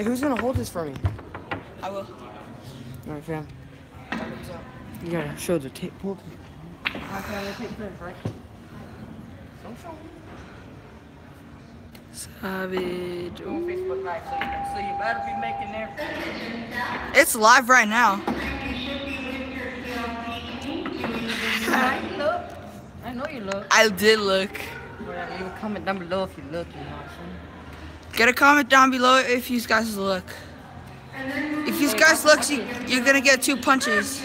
Hey, who's gonna hold this for me? I will. All right, fam. You gotta show the tape. Pull the Savage. On Facebook Live, so you, so you better be making. It's live right now. I look. I know you look. I did look. Whatever, you comment down below if you look, you know what I'm saying? Get a comment down below if you guys look. If you guys look, you, you're gonna get two punches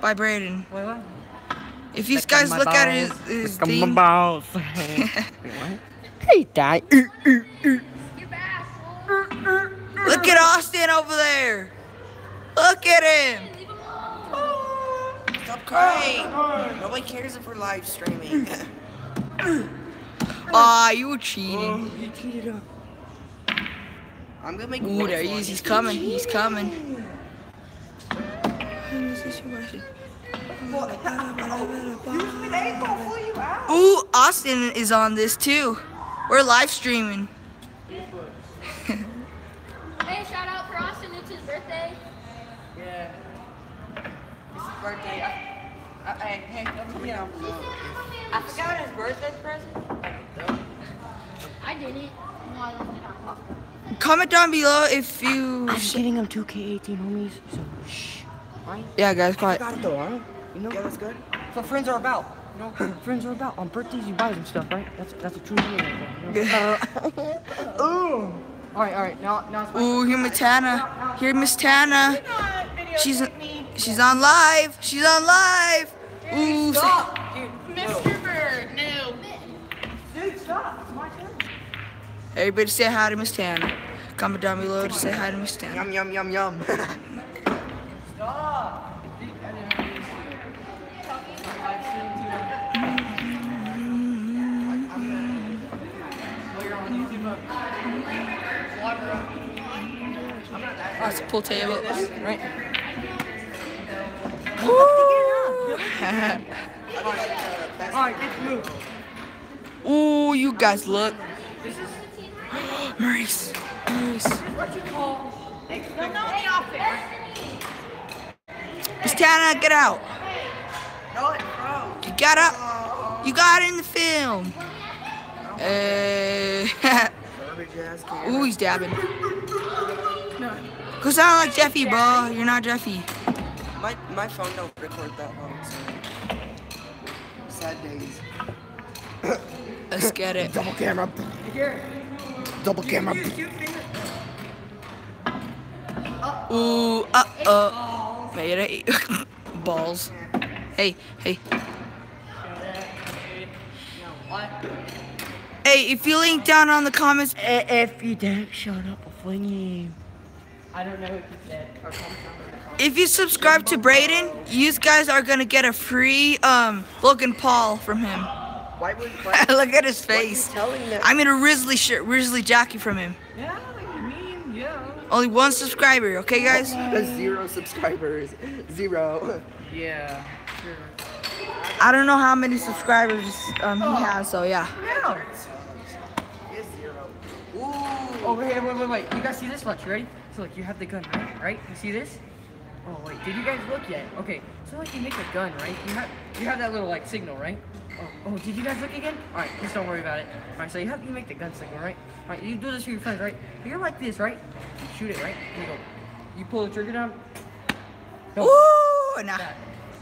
by Braden. If you guys look at his, his Come thing, balls. hey, Dad. look at Austin over there. Look at him. Stop crying. Nobody cares if we're live streaming. Aw, ah, you were cheating. Oh, you cheated up. I'm gonna make. Ooh, there he is. He's coming. He's coming. Ooh, Austin is on this too. We're live streaming. Hey, shout out for Austin. It's his birthday. Yeah. It's his birthday. I, I, hey, hey, let me know. I forgot his birthday present. I didn't. No, I left it out. Comment down below if you. I'm getting him 2K18 homies. So shh. Yeah, guys, quiet. Got it though, huh? You know. Yeah, that's good. That's what friends are about. You know, friends are about. On birthdays, you buy them stuff, right? That's that's a true deal. right you know? Ooh. All right, all right. Now, now it's my Ooh, here Miss Tana. Here Miss Tana. She's she's on live. She's on live. Ooh, Stop, dude. Mr. Bird, no. Dude, stop. It's my turn. Everybody say hi to Miss Tana. Comment down below to say hi to Miss Tana. Yum yum yum yum. Stop. Oh, it's a pool table. Right. Alright, get the move. Ooh, you guys look. Maurice. Maurice. No, no, the outfit. Miss Tana, get out. No, it froze. You got up. You got it in the film. Uh, ooh, he's dabbing. Go sound like Jeffy, bro. You're not Jeffy. my my phone don't record that long. So. Sad days. Let's get it. Double camera. Here. Double camera. Ooh, uh. Made it. Balls. Hey, hey. What? Hey, if you link down on the comments, If you don't shut up, I'll fling you. I don't know what you said. if you subscribe to Braden, you guys are gonna get a free um Logan Paul from him. Why would why, Look at his why are you face. I'm in a Risley shirt, Risley jacket from him. Yeah, like you mean, yeah. Only one subscriber, okay, guys? Zero subscribers. Zero. Yeah. Sure. I don't know how many subscribers um he has, so yeah. Yeah. Zero. Oh, wait, wait, wait, wait. You guys see this? much, you ready? So, like, you have the gun, right? Right? You see this? Oh, wait. Did you guys look yet? Okay. So, like, you make a gun, right? You have you have that little, like, signal, right? Oh, oh, did you guys look again? All right, just don't worry about it. All right, so you have you make the gun signal, right? All right, you do this for your friends, right? You're like this, right? You shoot it, right? You go. You pull the trigger down. No, Ooh, nah. that.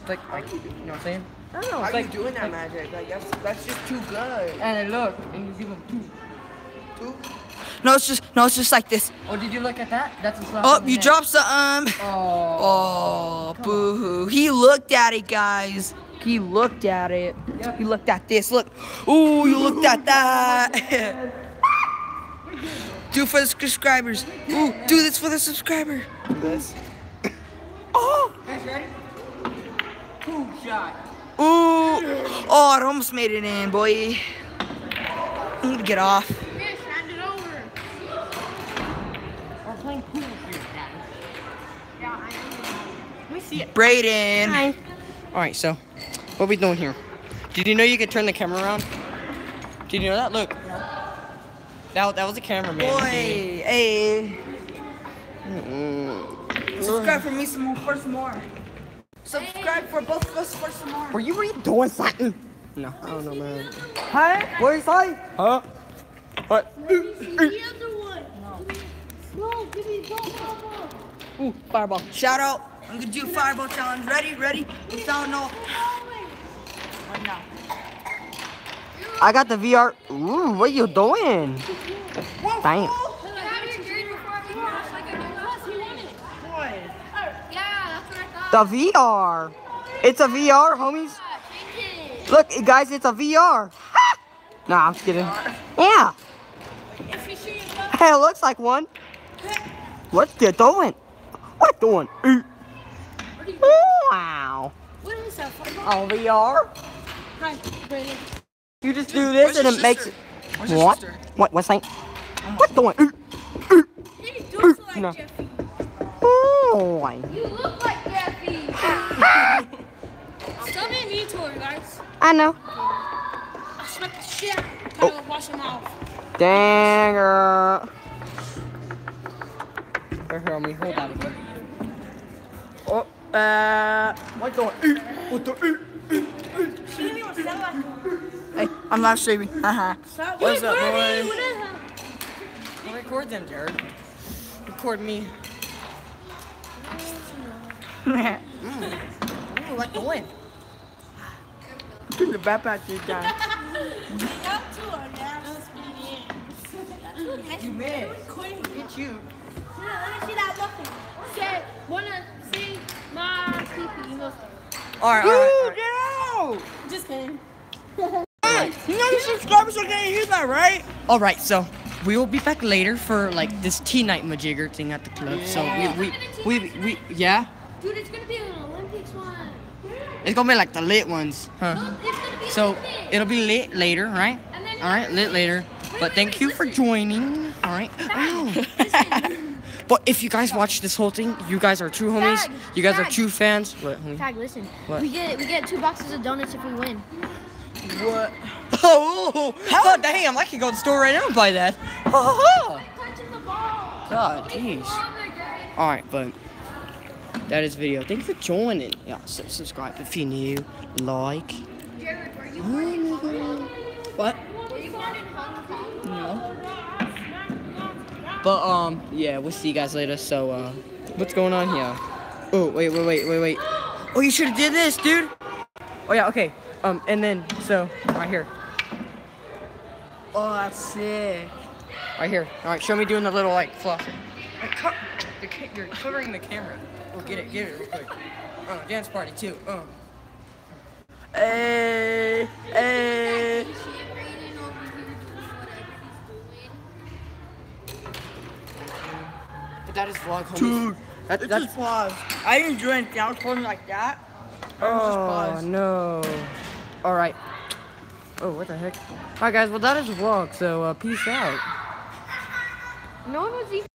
Like, like, you know what I'm saying? I don't know. How are like, you doing that like, magic? Like that's that's just too good. And then look, and you give them two. Two. No, it's just no, it's just like this. Oh, did you look at that? That's a slap. Oh, on the you hand. dropped something. Oh. Oh, boo hoo. He looked at it, guys. He looked at it. Yeah. He looked at this. Look. Ooh, you looked at that. do for the subscribers. Ooh, do this for the subscriber. This. Oh. Guys ready? Boom shot. Ooh. Oh, it almost made it in, boy. I'm gonna get off. Fish, hand it over. We're playing pool here, Daddy. Yeah, I know. Let me see it. Brayden. All right, so what are we doing here? Did you know you could turn the camera around? Did you know that? Look. That, that was a cameraman. Boy, hey. Subscribe for me some more for some more. Subscribe for both of us for some more. Were you really doing something? No, I don't know, man. Hey, what you say? Huh? What? The other one. No, give me both of. Ooh, fireball. Shout out. I'm gonna do fireball challenge. Ready? Ready? Without no. Now. I got the VR. Ooh, what you doing? Damn. The VR. It's a VR, homies. Look, guys, it's a VR. nah, I'm just kidding. Yeah. Hey, it looks like one. What you doing? What doing? Wow. what is that? Oh, VR. Hi, Brandon. You just do this Where's and your it makes it. Where's What? sister? What? What's that? What doing? Mm. You do look like No. Jeffy. Oh. You look like Jeffy. Stop being mean to her, guys. I know. I smack the shit out. Tyler, wash your mouth. Dang, girl. Here, here, let me hold that again. Oh, uh, what doing? What doing? Hey, I'm live streaming. Haha. What's up, Hey, boys? what is that? Don't record them, Jared. Record me. Ooh, what doing? the backpack is down. Not too hard, now. You mad? Get you. Let me see that muffin. Say, wanna see my pee-pee? You know, Alright, Dude, alright. Get out! just kidding. Hey, you know your subscribers are gonna hear that, right? Alright, so we will be back later for like this tea night majigger thing at the club. So we, we, we, we, yeah? Dude, it's gonna be an Olympics one. It's gonna be like the lit ones, huh? No, it's gonna be So Olympics. it'll be lit later, right? Alright, lit later. But wait, thank wait, you for joining. Alright. Listen. But if you guys watch this whole thing, you guys are true homies. Tag, You guys are tag. true fans. What, homie? Tag, listen. What? We get we get two boxes of donuts if we win. What? Oh, oh, oh, damn! I can go to the store right now and buy that. Oh, Touching the ball. God, jeez. All right, but that is video. Thank you for joining. Yeah, su- subscribe if you're new. Like. Jared, were you born in Hong Kong? What? Were you born in Hong Kong? No. But um, yeah, we'll see you guys later. So uh, what's going on here? Oh, wait, wait, wait, wait, wait. Oh, you should have did this, dude. Oh yeah, okay. Um, and then so right here, Oh, that's sick. right here. All right, show me doing the little like fluff. You're covering the camera. Oh, get it, get it real quick. Uh, dance party too. Uh. Hey, hey. But that is vlog, homies. Dude, That, it's that's just pause. I didn't do anything. I was holding like that. I just Oh no. All right. Oh, what the heck? All right, guys. Well, that is a vlog. So uh, peace out. No one was even.